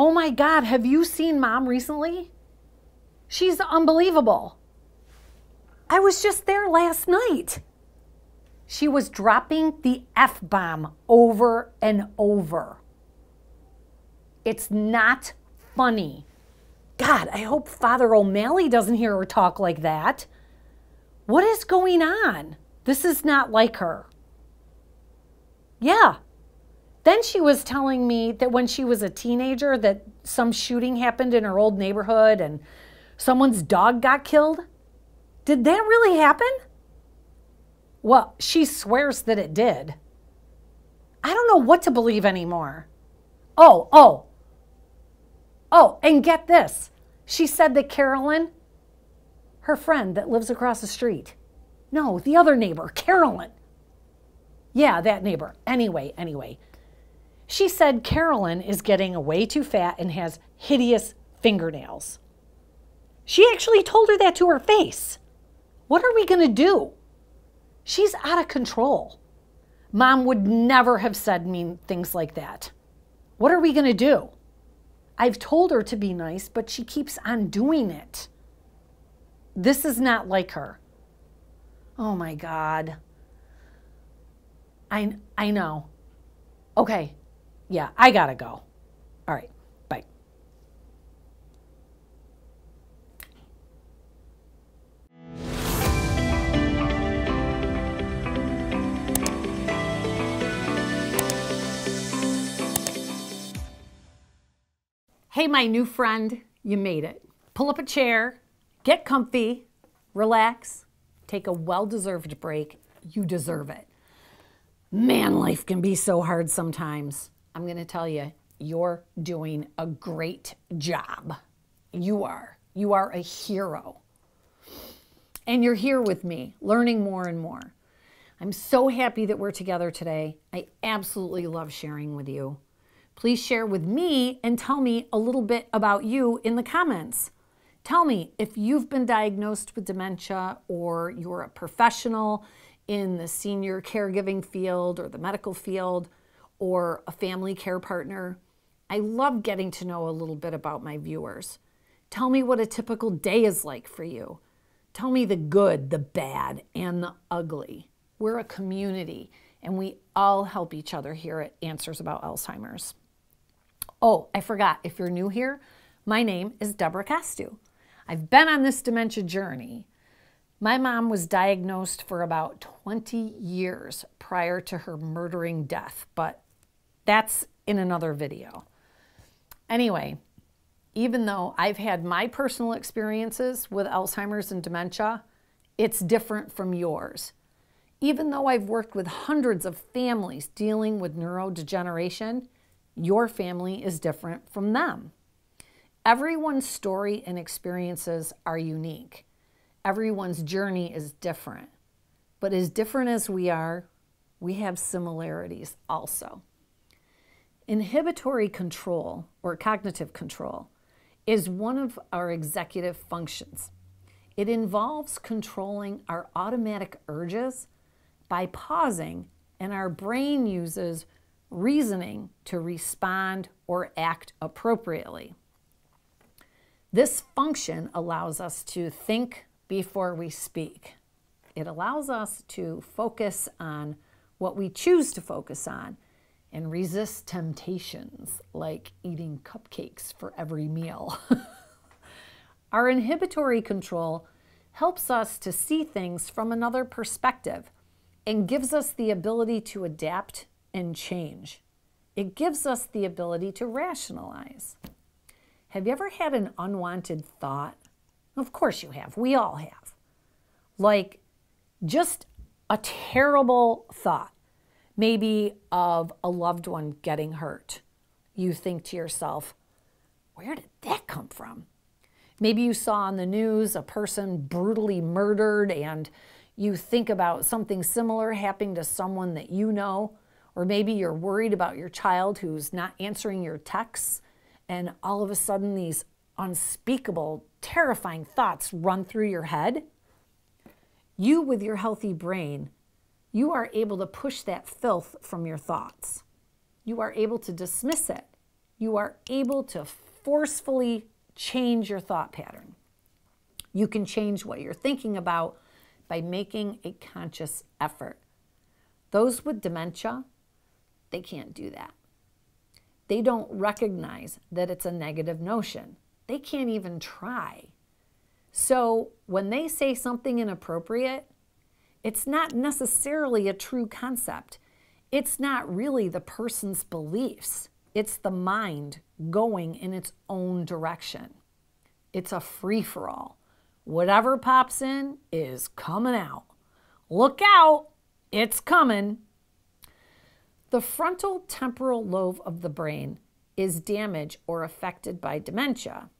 Oh my God, have you seen mom recently? She's unbelievable. I was just there last night. She was dropping the F bomb over and over. It's not funny. God, I hope Father O'Malley doesn't hear her talk like that. What is going on? This is not like her. Yeah. Then she was telling me that when she was a teenager that some shooting happened in her old neighborhood and someone's dog got killed. Did that really happen? Well, she swears that it did. I don't know what to believe anymore. Oh, oh. Oh, and get this. She said that Carolyn, her friend that lives across the street, no, the other neighbor, Carolyn. Yeah, that neighbor. Anyway, anyway. She said Carolyn is getting way too fat and has hideous fingernails. She actually told her that to her face. What are we going to do? She's out of control. Mom would never have said mean things like that. What are we going to do? I've told her to be nice, but she keeps on doing it. This is not like her. Oh my God. I, I know. Okay. Yeah, I gotta go. All right. Bye. Hey, my new friend, you made it. Pull up a chair, get comfy, relax, take a well deserved break. You deserve it. Man, life can be so hard sometimes. I'm going to tell you, you're doing a great job. You are. You are a hero. And you're here with me, learning more and more. I'm so happy that we're together today. I absolutely love sharing with you. Please share with me and tell me a little bit about you in the comments. Tell me if you've been diagnosed with dementia or you're a professional in the senior caregiving field or the medical field or a family care partner. I love getting to know a little bit about my viewers. Tell me what a typical day is like for you. Tell me the good, the bad, and the ugly. We're a community and we all help each other here at Answers About Alzheimer's. Oh, I forgot, if you're new here, my name is Deborah Costu. I've been on this dementia journey. My mom was diagnosed for about 20 years prior to her murdering death, but that's in another video. Anyway, even though I've had my personal experiences with Alzheimer's and dementia, it's different from yours. Even though I've worked with hundreds of families dealing with neurodegeneration, your family is different from them. Everyone's story and experiences are unique. Everyone's journey is different. But as different as we are, we have similarities also. Inhibitory control, or cognitive control, is one of our executive functions. It involves controlling our automatic urges by pausing, and our brain uses reasoning to respond or act appropriately. This function allows us to think before we speak. It allows us to focus on what we choose to focus on and resist temptations like eating cupcakes for every meal. Our inhibitory control helps us to see things from another perspective and gives us the ability to adapt and change. It gives us the ability to rationalize. Have you ever had an unwanted thought? Of course you have. We all have. Like just a terrible thought, maybe of a loved one getting hurt. You think to yourself, where did that come from? Maybe you saw on the news a person brutally murdered and you think about something similar happening to someone that you know or maybe you're worried about your child who's not answering your texts, and all of a sudden these unspeakable, terrifying thoughts run through your head. You, with your healthy brain, you are able to push that filth from your thoughts. You are able to dismiss it you are able to forcefully change your thought pattern. You can change what you're thinking about by making a conscious effort. Those with dementia, they can't do that. They don't recognize that it's a negative notion. They can't even try. So when they say something inappropriate, it's not necessarily a true concept. It's not really the person's beliefs. It's the mind going in its own direction. It's a free for all. Whatever pops in is coming out. Look out, it's coming. The frontal temporal lobe of the brain is damaged or affected by dementia.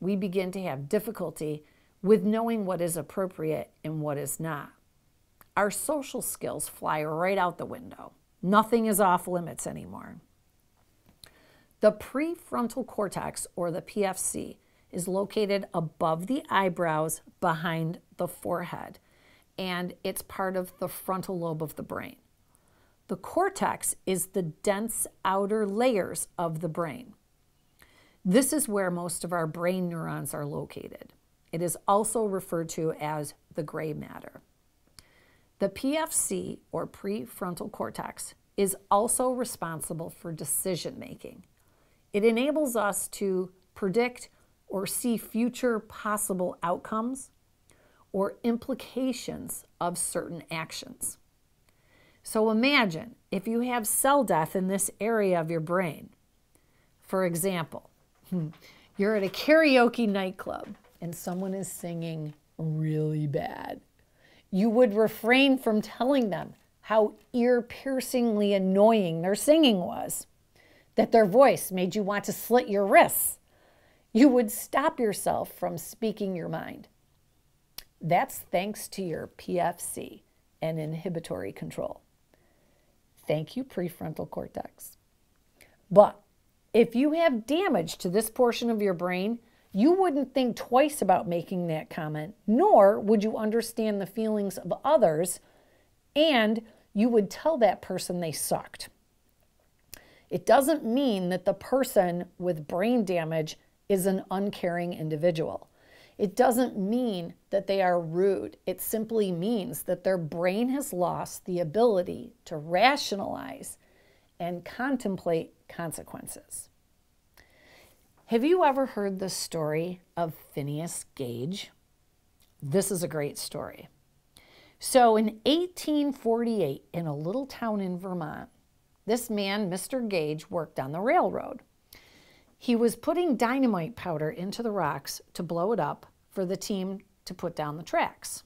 We begin to have difficulty with knowing what is appropriate and what is not. Our social skills fly right out the window. Nothing is off limits anymore. The prefrontal cortex, or the PFC, is located above the eyebrows behind the forehead, and it's part of the frontal lobe of the brain. The cortex is the dense outer layers of the brain. This is where most of our brain neurons are located. It is also referred to as the gray matter. The PFC, or prefrontal cortex, is also responsible for decision making. It enables us to predict or see future possible outcomes or implications of certain actions. So imagine if you have cell death in this area of your brain. For example, you're at a karaoke nightclub and someone is singing really bad. You would refrain from telling them how ear piercingly annoying their singing was, that their voice made you want to slit your wrists. You would stop yourself from speaking your mind. That's thanks to your PFC and inhibitory control. Thank you, prefrontal cortex. But if you have damage to this portion of your brain, you wouldn't think twice about making that comment, nor would you understand the feelings of others, and you would tell that person they sucked. It doesn't mean that the person with brain damage is an uncaring individual. It doesn't mean that they are rude. It simply means that their brain has lost the ability to rationalize and contemplate consequences. Have you ever heard the story of Phineas Gage? This is a great story. So, in 1848, in a little town in Vermont, this man, Mr. Gage, worked on the railroad. He was putting dynamite powder into the rocks to blow it up for the team to put down the tracks.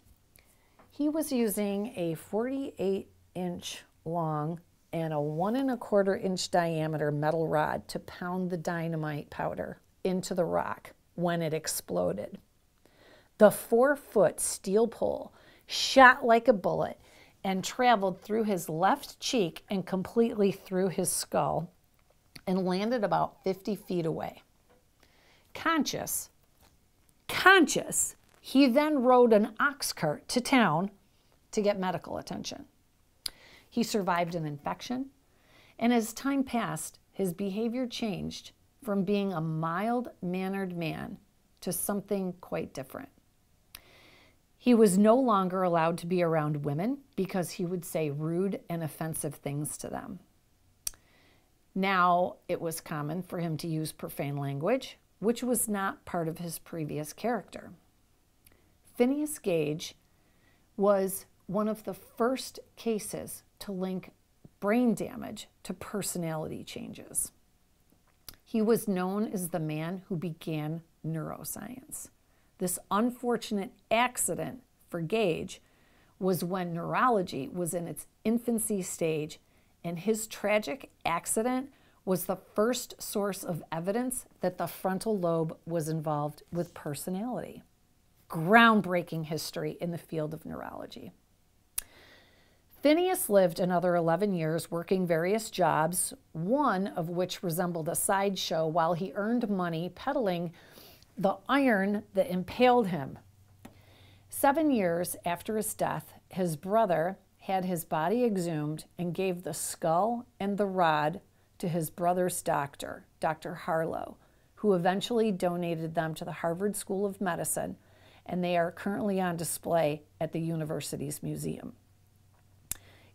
He was using a 48 inch long and a one and a quarter inch diameter metal rod to pound the dynamite powder into the rock when it exploded. The four foot steel pole shot like a bullet and traveled through his left cheek and completely through his skull and landed about 50 feet away. Conscious, conscious, he then rode an ox cart to town to get medical attention. He survived an infection, and as time passed, his behavior changed from being a mild mannered man to something quite different. He was no longer allowed to be around women because he would say rude and offensive things to them. Now, it was common for him to use profane language, which was not part of his previous character. Phineas Gage was one of the first cases to link brain damage to personality changes. He was known as the man who began neuroscience. This unfortunate accident for Gage was when neurology was in its infancy stage and his tragic accident was the first source of evidence that the frontal lobe was involved with personality. Groundbreaking history in the field of neurology. Phineas lived another 11 years working various jobs, one of which resembled a sideshow while he earned money peddling the iron that impaled him. Seven years after his death, his brother had his body exhumed and gave the skull and the rod to his brother's doctor, Dr. Harlow, who eventually donated them to the Harvard School of Medicine, and they are currently on display at the university's museum.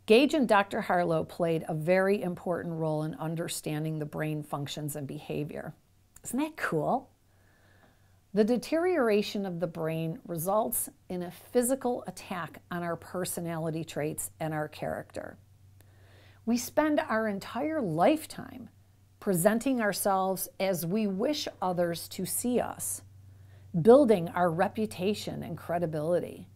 Gage and Dr. Harlow played a very important role in understanding the brain functions and behavior. Isn't that cool? The deterioration of the brain results in a physical attack on our personality traits and our character. We spend our entire lifetime presenting ourselves as we wish others to see us, building our reputation and credibility.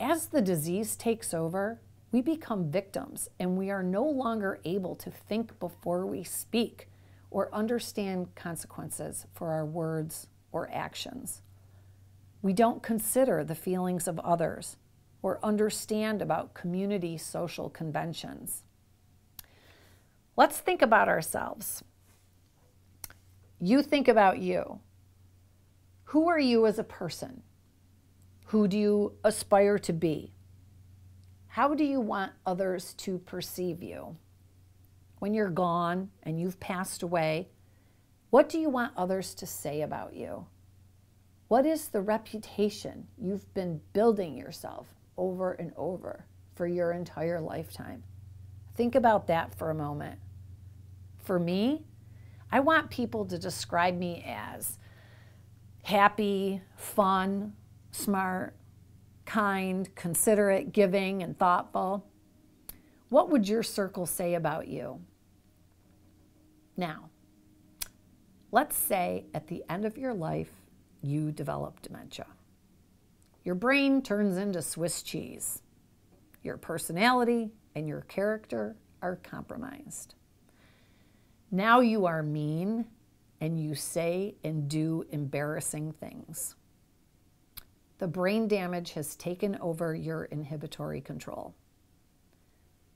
As the disease takes over, we become victims and we are no longer able to think before we speak or understand consequences for our words or actions. We don't consider the feelings of others or understand about community social conventions. Let's think about ourselves. You think about you. Who are you as a person? Who do you aspire to be? How do you want others to perceive you? When you're gone and you've passed away, what do you want others to say about you? What is the reputation you've been building yourself over and over for your entire lifetime? Think about that for a moment. For me, I want people to describe me as happy, fun, smart, kind, considerate, giving, and thoughtful. What would your circle say about you? Now, let's say at the end of your life, you develop dementia. Your brain turns into Swiss cheese. Your personality and your character are compromised. Now you are mean and you say and do embarrassing things. The brain damage has taken over your inhibitory control.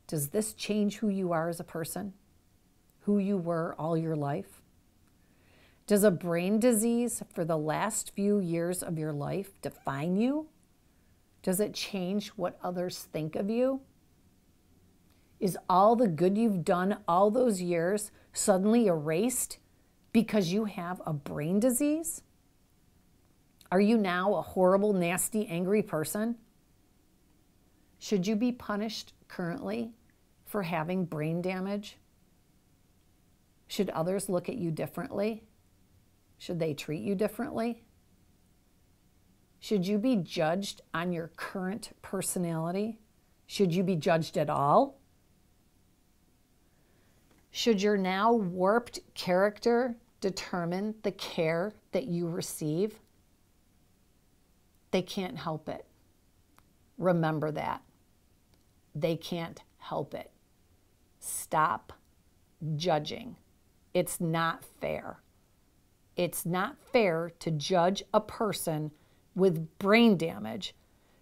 Does this change who you are as a person? Who you were all your life? Does a brain disease for the last few years of your life define you? Does it change what others think of you? Is all the good you've done all those years suddenly erased because you have a brain disease? Are you now a horrible, nasty, angry person? Should you be punished currently for having brain damage? Should others look at you differently? Should they treat you differently? Should you be judged on your current personality? Should you be judged at all? Should your now warped character determine the care that you receive? They can't help it. Remember that. They can't help it. Stop judging. It's not fair. It's not fair to judge a person with brain damage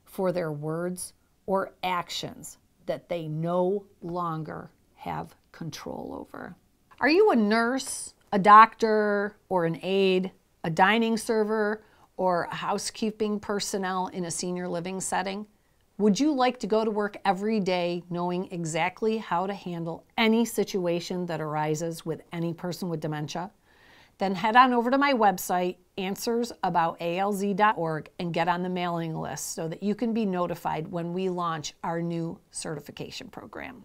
for their words or actions that they no longer have control over. Are you a nurse, a doctor, or an aide, a dining server, or housekeeping personnel in a senior living setting? Would you like to go to work every day knowing exactly how to handle any situation that arises with any person with dementia? Then head on over to my website, answersaboutalz.org, and get on the mailing list so that you can be notified when we launch our new certification program.